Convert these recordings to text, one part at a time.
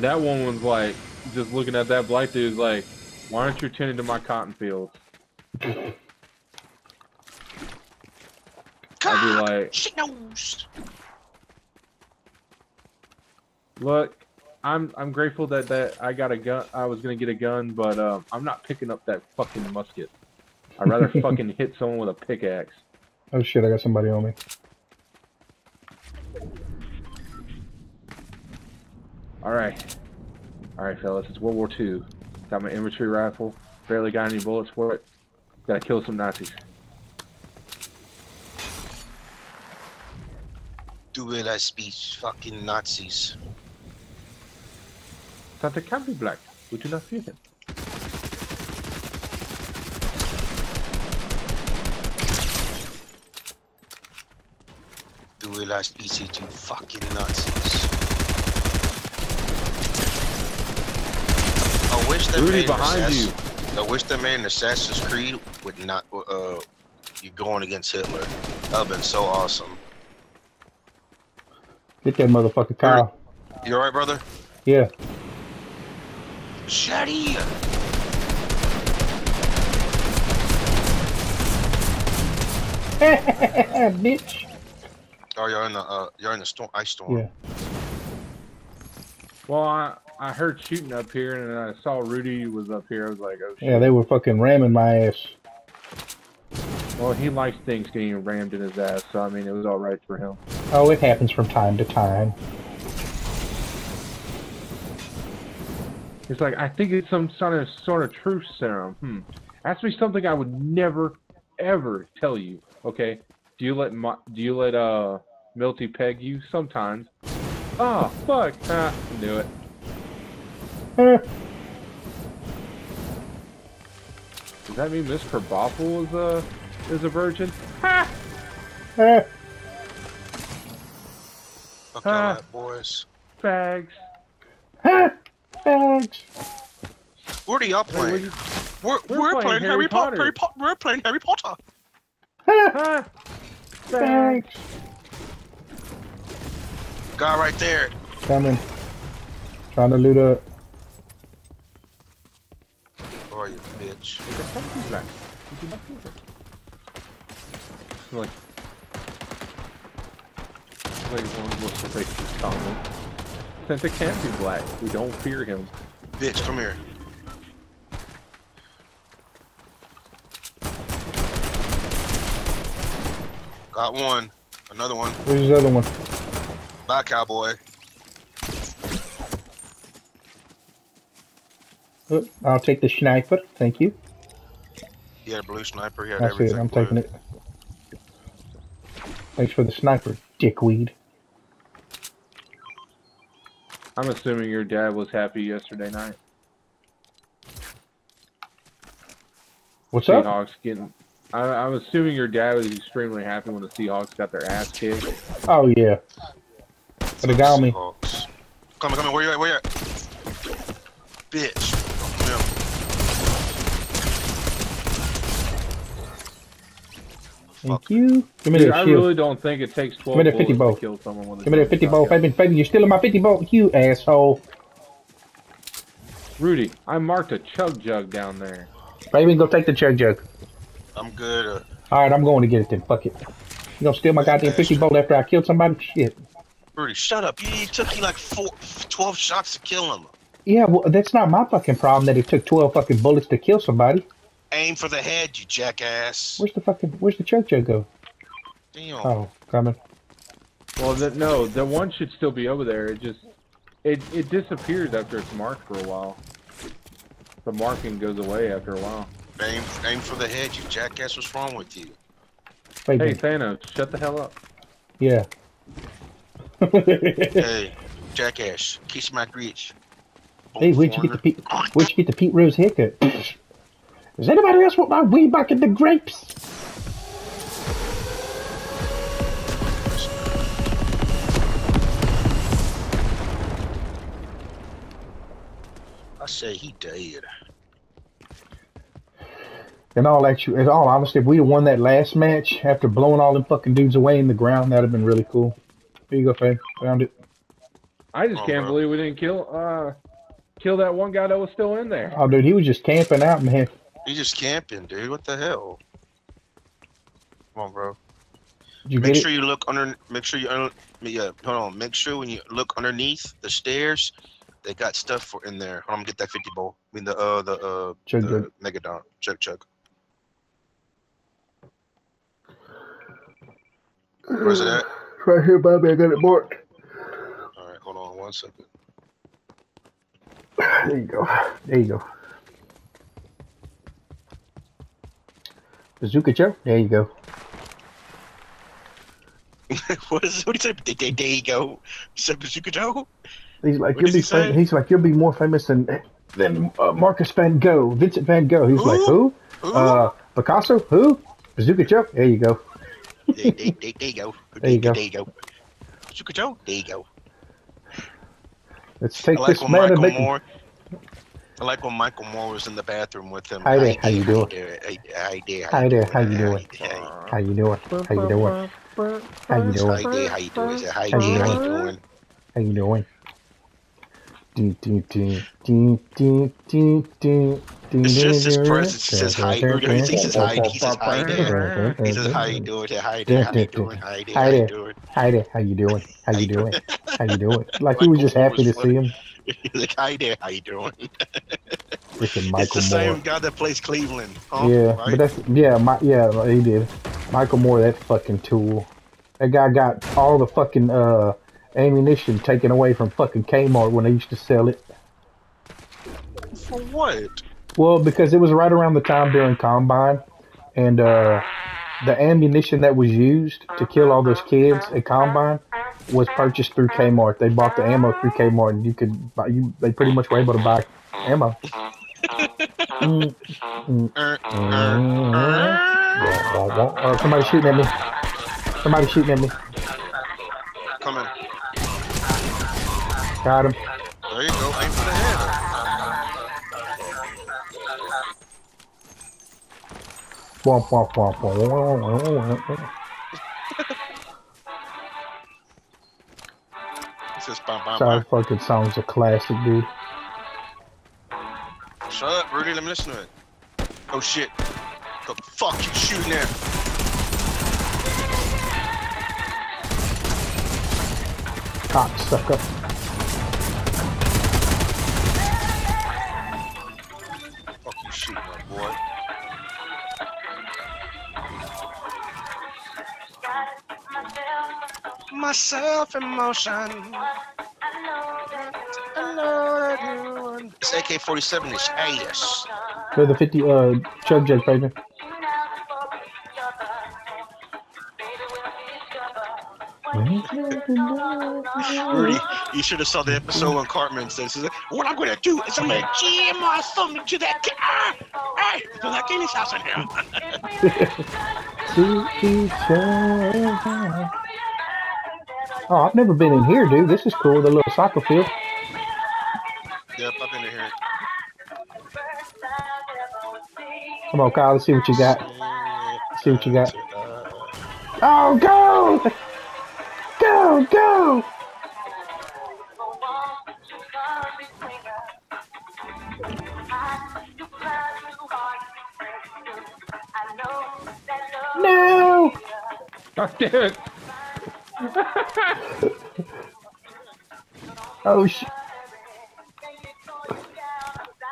That one was like, just looking at that black dude, like, why aren't you tending to my cotton fields? I'd be like, Shit nose. look, I'm I'm grateful that that I got a gun. I was gonna get a gun, but uh, I'm not picking up that fucking musket. I'd rather fucking hit someone with a pickaxe. Oh shit, I got somebody on me. All right, all right, fellas. It's World War II. Got my infantry rifle. Barely got any bullets for it. Gotta kill some Nazis. Do it as speech, fucking Nazis. Santa can be black. We do not fear him. Do it as speech, you fucking Nazis. I wish they Rudy made behind Assassin- you. I wish they made an Assassin's Creed with not uh you going against Hitler. That'd been so awesome. Get that motherfucker Kyle. You alright, brother? Yeah. Shady! Bitch. Oh, you're in the uh, you're in the storm, ice storm. Yeah. Well, I I heard shooting up here, and I saw Rudy was up here. I was like, oh shit. Yeah, they were fucking ramming my ass. Well, he likes things getting rammed in his ass, so I mean, it was all right for him. Oh, it happens from time to time. It's like, I think it's some sort of sort of truth serum. Hmm. Ask me something I would never, ever tell you. Okay? Do you let my, do you let uh Milty peg you sometimes? Oh fuck! Ah, knew it. Does that mean Miss Kerboffle is a is a virgin? Ha! eh. Fuck all Ah. that, boys. Fags. Ha! Thanks. What are y'all playing? you- we're, we're we're, playing playing Harry Harry Potter. Potter. Harry Potter. We're playing Harry Potter. Ha! Ha! Fags. Thanks. Guy right there. Coming. Trying to loot up. Where are you, bitch? Look at something black. Did you not see it? Like, like one looks like racist comment. Santa can't be black. We don't fear him. Bitch, come here. Got one. Another one. Where's the other one? Bye, cowboy. I'll take the sniper. Thank you. He had a blue sniper. He had That's everything. it. I'm blue. taking it. Thanks for the sniper, dickweed. I'm assuming your dad was happy yesterday night. What's up? Seahawks getting. I, I'm assuming your dad was extremely happy when the Seahawks got their ass kicked. Oh yeah. For the guy on me. Seahawks. Come on, come on. Where you at? Where you at? Bitch. Yeah. Thank you. Give me Dude, that I shield. really don't think it takes 12 me 50 bullets bow. to kill someone with a Give me that 50 bolt, shotgun. baby. Baby, you're stealing my 50 bolt. You asshole. Rudy, I marked a chug jug down there. Baby, go take the chug jug. I'm good. Uh, All right, I'm going to get it then. Fuck it. You gonna steal my goddamn 50 bolt after I killed somebody? Shit. Rudy, shut up. You, it took you like four, 12 shots to kill him. Yeah, well, that's not my fucking problem that it took 12 fucking bullets to kill somebody. Aim for the head, you jackass. Where's the fucking, where's the chug jug go? Damn. Oh, coming. Well, the, no, the one should still be over there. It just, it, it disappears after it's marked for a while. The marking goes away after a while. Aim, aim for the head, you jackass. What's wrong with you? Wait, Hey, wait. Thanos, shut the hell up. yeah. hey, jackass. Kiss my gritch. hey, where'd you get the Pete, where'd you get the Pete Rose haircut? Does anybody else want my weed back in the grapes? I say he dead. In all actual, in all honesty, if we'd have won that last match after blowing all them fucking dudes away in the ground, that'd have been really cool. Here you go, Faye. Found it. I just Oh, can't bro. believe we didn't kill uh kill that one guy that was still in there. Oh, dude, he was just camping out, man. You just camping, dude. What the hell? Come on, bro. You Make sure it? you look under. Make sure you. Yeah, hold on. Make sure when you look underneath the stairs, they got stuff for in there. Hold on, get that fifty bowl. I mean the uh the uh Chug, the megadon. Chug chug. Where's it at? Right here, Bobby. I got it marked. All right, hold on one second. There you go. There you go. Bazooka Joe. There you go. what is what you say? There, there you go. You said Bazooka Joe? He's like What you'll be he fam- he's like you'll be more famous than than uh, Marcus Van Gogh, Vincent Van Gogh. He's like Who? Ooh. Uh, Picasso. Who? Bazooka Joe. There you go. there, there, there, there you go. There you go. There you go. Bazooka Joe? There you go. Let's take like this man and Michael make him. Moore. I like when Michael Moore was in the bathroom with him. Hi there, how you doing? Hi there, Hi there, how you doing? How you doing? How you doing? How you doing? there, how you doing? He said, Hi How you there, how you doing? doing? How you doing? Ding, ding, ding, ding, ding, ding, ding, ding, It's just his ding, presence. He says hi. He says hi. He says hi there. ding, He says how you doing? Hi there, how you doing? Hi there, how you doing? Hi there, how you doing? How you doing? How you doing? Like he was just happy to see him. He's like, hi there, how you doing? Freaking It's Michael the same Moore. guy that plays Cleveland. Huh? Yeah, right? but that's yeah, my yeah, he did. Michael Moore, that fucking tool. That guy got all the fucking uh ammunition taken away from fucking Kmart when they used to sell it. For what? Well, because it was right around the time during Columbine, and uh, the ammunition that was used to kill all those kids at Columbine was purchased through Kmart. They bought the ammo through Kmart, and you could buy you. They pretty much were able to buy ammo. Mm, uh. somebody shooting at me. Somebody shooting at me. Coming. Got him. There you go. Aim for the head. Womp, womp, womp, womp, womp, womp, womp, womp. He says, bam, bam, Sorry, fucking song's a classic, dude. Shut up, Rudy. Let me listen to it. Oh, shit. The fuck you shooting at? Cocksucker. Fuck you shooting at, boy. Myself in motion. AK-47 is ass. For the 50 uh chug jug Fabian. Rudy, you should have saw the episode when Cartman says, like, "What I'm gonna do is I'm gonna jam my thumb into that car. Hey, feel like Kenny's house in here." Oh, I've never been in here, dude. This is cool. The little soccer field. Come on, Kyle. Let's see what you got. See what you got. Oh, go! Go, go! No! God damn it! Oh, sh-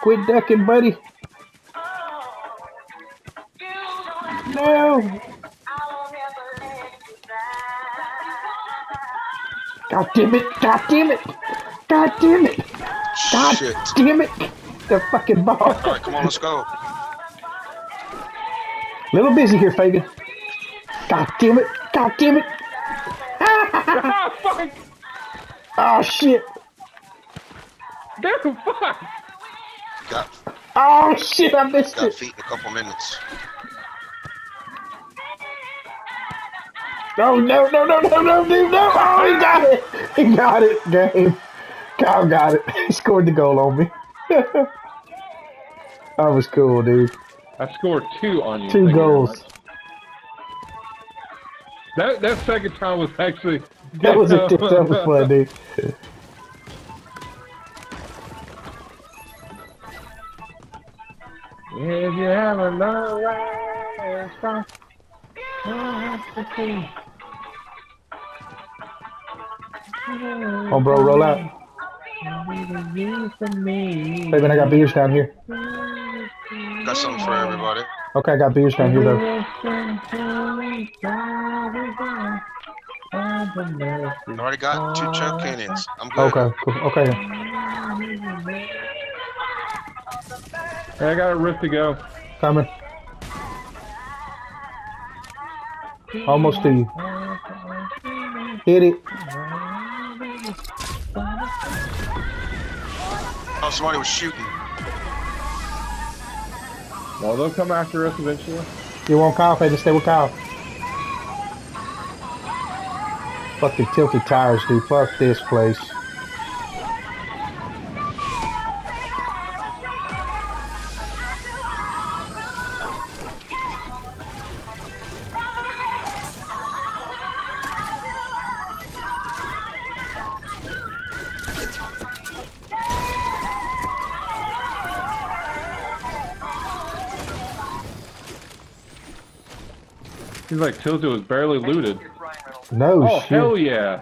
Quit ducking, buddy. Damn it! God damn it! God damn it! God Shit. damn it! The fucking ball. All right, come on, let's go. Little busy here, Fagan. God damn it! God damn it! Ah, fuck! Oh shit! Damn, fuck! Got Oh shit! I missed got it. feet in a couple minutes. No, no, no, no, no, no, no, no. Oh, he got it. He got it, game. Kyle got it. He scored the goal on me. that was cool, dude. I scored two on you. Two goals. That that second time was actually that was a, that was fun, dude. If you have another ride, it's fine. Oh, bro, roll out. Fabian, I got beers down here. Got something for everybody. Okay, I got beers down here though. I already got two chug cannons. I'm good. Okay, cool. Okay, Hey, I got a rift to go. coming. Almost to you. Hit it. Oh, somebody was shooting. Well, they'll come after us eventually. You want Kyle? Just stay with Kyle. Fuck the Tilted Towers, dude. Fuck this place. Seems like Tilted was barely looted. No Oh, shit. hell yeah.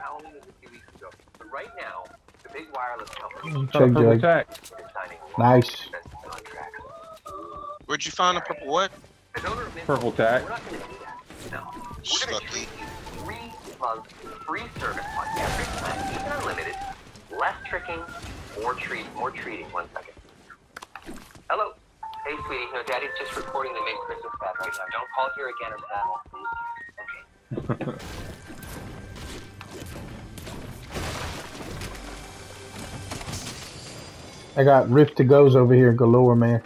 Right now, the big wireless company Chug Got a purple jug. tack. is signing Nice. Where'd you find a purple what? The donor admits Purple tack. We're not going to do that. No. We're going to Stucky. give you three months free service on every plan, even unlimited, less tricking, more treat, more treating. One second. Hello. Hey, sweetie. No, Daddy's just recording the Make Christmas bad right now. Don't call here again or Sam will please. Okay. I got rift to goes over here galore, man.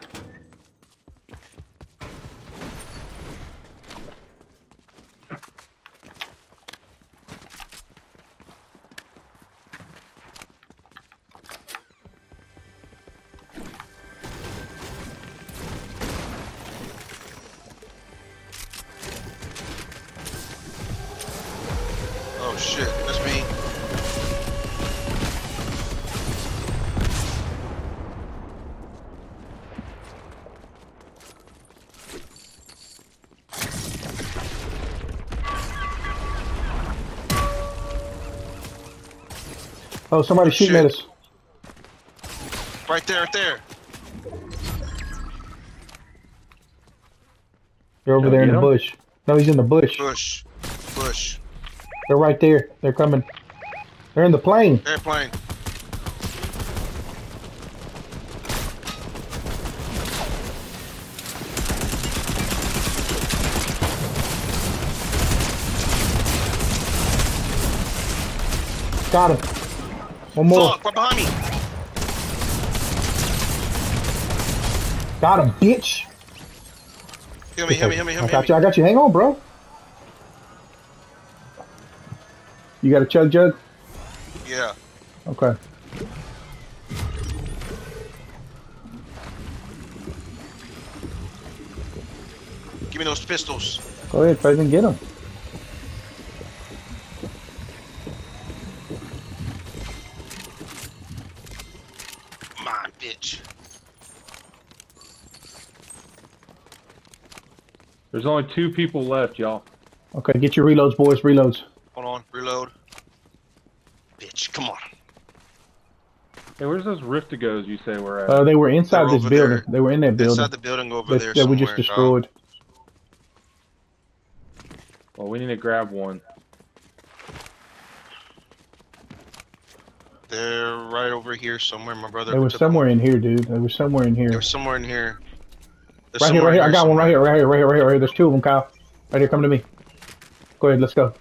Oh, somebody shooting at us. Right there, right there. They're over Did I there in the him? bush. No, he's in the bush. Bush. Bush. They're right there. They're coming. They're in the plane. Airplane. Got him. One more. Fuck, right behind me. Got him, bitch. Heal me, heal me, heal me, heal I me. got you. I got you. Hang on, bro. You got a chug jug? Yeah. Okay. Give me those pistols. Go ahead, try and get him. Come on, bitch. There's only two people left, y'all. Okay, get your reloads, boys. Reloads. Hold on, reload. Bitch, come on. Hey, where's those rift to goes you say we're at? Uh, they were inside They're this building. there. They were in that building. Inside the building over that, there that we just destroyed. well, we need to grab one. They're right over here somewhere. My brother. They were took somewhere in here, dude. They were somewhere in here. They were somewhere in here. They're Right here, right here. I in got one right here, right here, right here, right here, right here. There's two of them, Kyle. Right here, come to me. Go ahead, let's go.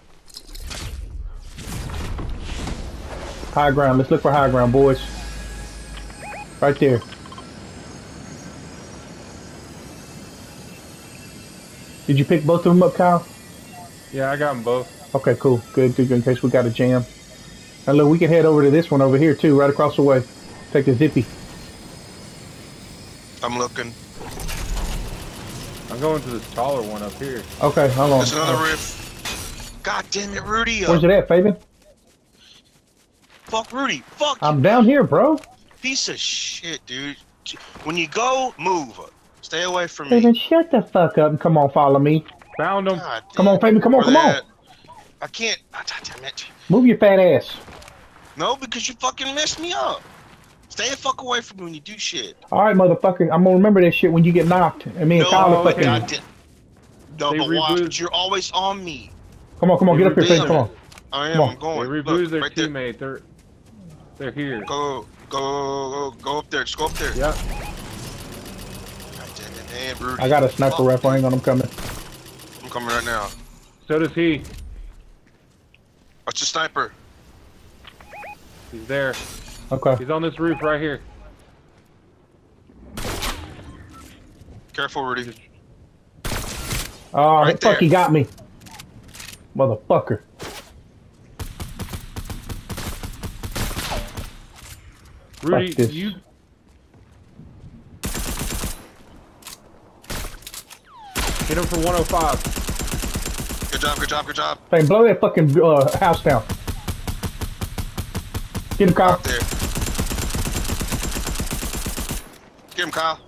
High ground. Let's look for high ground, boys. Right there. Did you pick both of them up, Kyle? Yeah, I got them both. Okay, cool. Good, good, good. In case we got a jam. Now look, we can head over to this one over here too, right across the way. Take the zippy. I'm looking. I'm going to this taller one up here. Okay, hold on. There's another riff. God damn it, Rudy. Where's it at, Fabian? Fuck Rudy. Fuck. I'm down here, bro. Piece of shit, dude. When you go, move. Stay away from me. Fabian, me. shut the fuck up and come on, follow me. Found him. God Come on, damn. Fabian, come on, come they on. I can't. God damn it. Move your fat ass. No, because you fucking messed me up. Stay the fuck away from me when you do shit. All right, motherfucker. I'm gonna remember that shit when you get knocked. And me and no, Kyle are okay. fucking. goddamn. No, They but watch. rebooted- You're always on me. Come on, come on, They get up here, Fabian. rebooted- Come on. I am. Come on. I'm going. They Look, rebooted their right there. teammate. They're they're here. Go, go, go, go up there. Just go up there. Yep. Damn it, man, Rudy. I got a sniper Fuck. rifle. Hang on, I'm coming. I'm coming right now. So does he. What's the sniper? He's there. Okay. He's on this roof right here. Careful, Rudy. Oh, Right that fuck, he got me. Motherfucker. Rudy, this. you. Hit him for 105. Good job, good job, good job. Hey, blow that fucking uh, house down. Get him, Kyle. Out there. Get him, Kyle.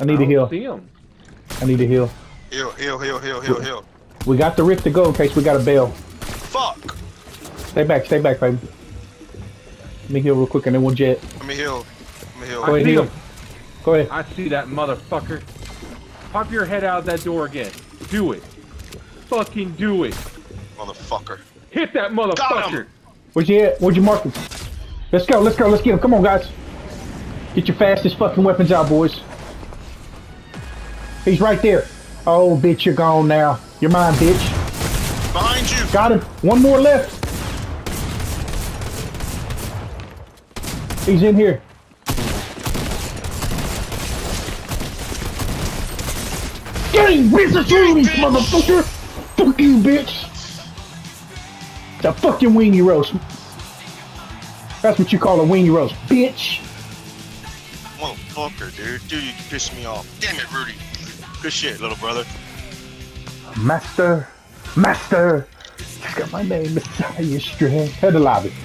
I need I to don't heal. See him. I need to heal. Heal, heal, heal, heal, heal, heal. We got the rift to go in case we got a bail. Fuck. Stay back, stay back, baby. Let me heal real quick and then we'll jet. Let me heal. Let me heal. Go I ahead, see heal. him. Go ahead. I see that motherfucker. Pop your head out of that door again. Do it. Fucking do it. Motherfucker. Hit that Got motherfucker. Where's you at? Where'd you mark him? Let's go, let's go, let's get him. Come on, guys. Get your fastest fucking weapons out, boys. He's right there. Oh, bitch, you're gone now. You're mine, bitch. Behind you. Got him. One more left. He's in here. Get him! Where's the shooting, motherfucker? Fuck you, bitch. The fucking weenie roast. That's what you call a weenie roast, bitch. Motherfucker, dude. Dude, you pissed me off. Damn it, Rudy. Good shit, little brother. Master, master. He's got my name beside your string. Head to lobby.